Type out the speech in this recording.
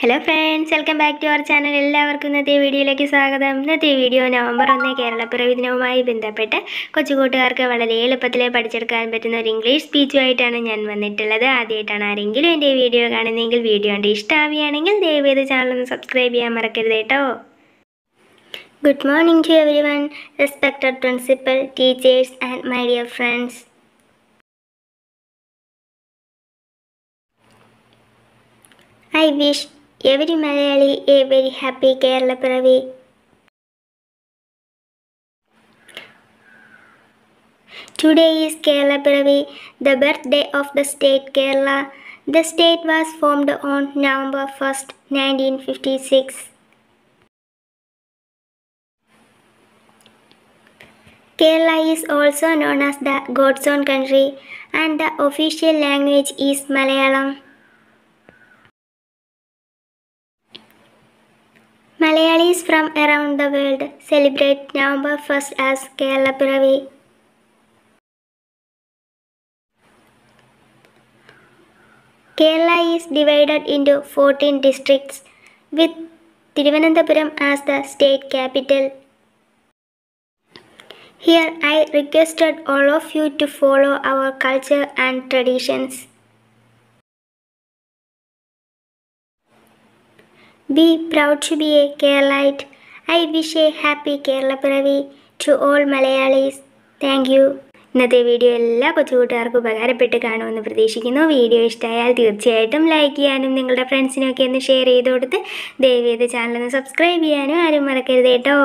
Hello friends welcome back to our channel എല്ലാവർക്കും ഇന്നത്തെ വീഡിയോയിലേക്ക് സ്വാഗതം. ഇന്നത്തെ വീഡിയോ നവംബർ ഒന്ന് കേരളപ്പിറവി ദിനവുമായി ബന്ധപ്പെട്ട് കൊച്ചു കൂട്ടുകാർക്ക് വളരെ എളുപ്പത്തിൽ പഠിച്ചെടുക്കാൻ പറ്റുന്ന ഒരു ഇംഗ്ലീഷ് സ്പീച്ചുമായിട്ടാണ് ഞാൻ വന്നിട്ടുള്ളത്. ആദ്യമായിട്ടാണ് ആരെങ്കിലും എന്റെ വീഡിയോ കാണുന്നതെങ്കിൽ വീഡിയോ കണ്ട് ഇഷ്ടമാവുകയാണെങ്കിൽ ദയവേത് ചാനൽ ഒന്ന് സബ്സ്ക്രൈബ് ചെയ്യാൻ മറക്കരുത് കേട്ടോ. Good morning to everyone respected principal teachers and my dear friends I wish every Malayali a very happy Kerala Piravi. Today is Kerala Piravi, the birthday of the state Kerala. The state was formed on November 1st, 1956. Kerala is also known as the God's own country and the official language is Malayalam. Malayalis from around the world celebrate November 1st as Kerala Piravi. Kerala is divided into 14 districts with Thiruvananthapuram as the state capital. Here I requested all of you to follow our culture and traditions. Be proud to be a Keralite. I wish a happy Kerala പിറവി to all Malayalis. Thank you. ഇന്നത്തെ video എല്ലാ കൊച്ചുകൂട്ടുകാർക്കും ഉപകാരപ്പെട്ട് കാണുമെന്ന് പ്രതീക്ഷിക്കുന്നു video ഇഷ്ടമായാൽ തീർച്ചയായിട്ടും like ചെയ്യാനും നിങ്ങളുടെ ഫ്രണ്ട്സിനൊക്കെ ഒന്ന് ഷെയർ ചെയ്ത് കൊടുത്ത് ദയവേത് ചാനലൊന്ന് സബ്സ്ക്രൈബ് ചെയ്യാനും ആരും മറക്കരുത് കേട്ടോ